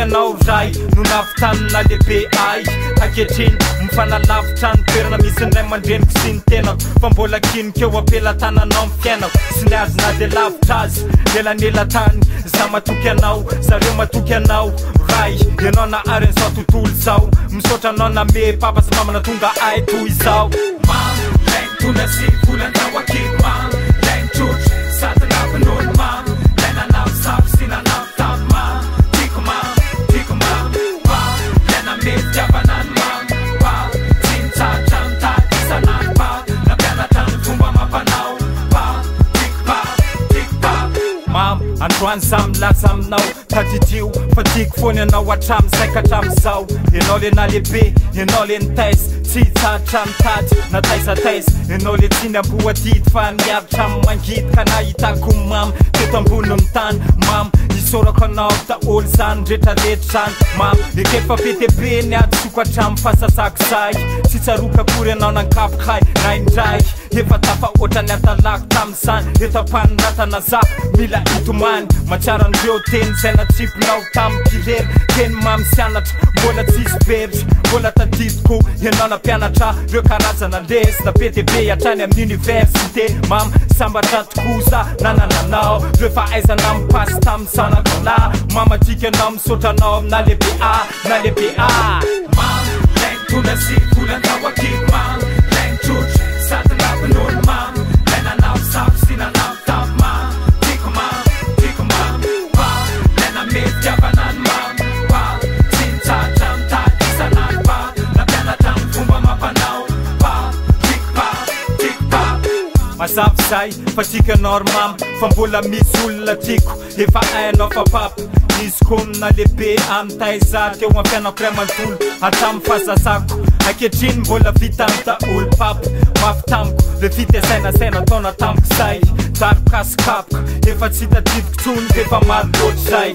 anao ray no nafitanina lehibe ay haketriny mifanalavitra ny toerina misyndray mandreniko sy ny tenako fa mbola kinokeo apelatananao mfiainako sy nyazina de lavitra azy elanelatany za matoky anao zareo matoky anao ray anao na arinsaotontolo zao misotra anao na me papasy mamana tonga aiko izaoaay onaslaa etyaotrami ainaole tsy ny ambodidy fa iarotramiy mangityka na itako mamy fotambonny tanymam isoaknao a olo zany retraetazanyaekefa vtpe natsoktramiyfahsaakozak tstsaokaory anaonakaokayaidrai efa tafa oatrany atalako tamiizany etapaninatanaza mila itomany masiaran'eo teny zainatsipinao tami'y pirery teny mamy syanatra mbola tsisy beritry mbola taditiko inao napianatra eo karazana lesy na betebe iatrany amin'ny université mam sambatra tokoza na nananao veofa aizana m pasy tamin'ny sanakolah mamatikaanao misotranao na lehibe a na lehibe amaaolasolanao aea fatsikenoram fa mbola misy olona tiko efa ainaofapap izy ko mina lehibe ami'y taiza teo ampianapiramalofolo atami'y fahzazako aketriny mbola vita am ta olo papy mafy tamiko le fity saina zaina ataona tamiko zay darokasokapoka efa tsy tativoko tsony dyefa maro lotra zay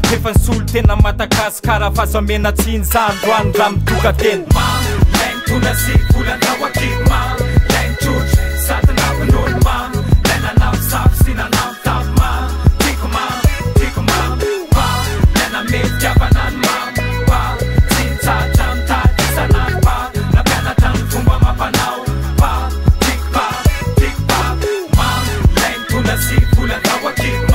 efa ny solo tena madagasikara fahazamenatsiny zandroany dra mitoka tenama lanonasiolata akma antoto sayaolo ma la naamosa sy naamama ikoma koaa a amey iaaanyma a tsy naatrantahisaany a nampianatra mny fomba mampaao aiaikama laoasol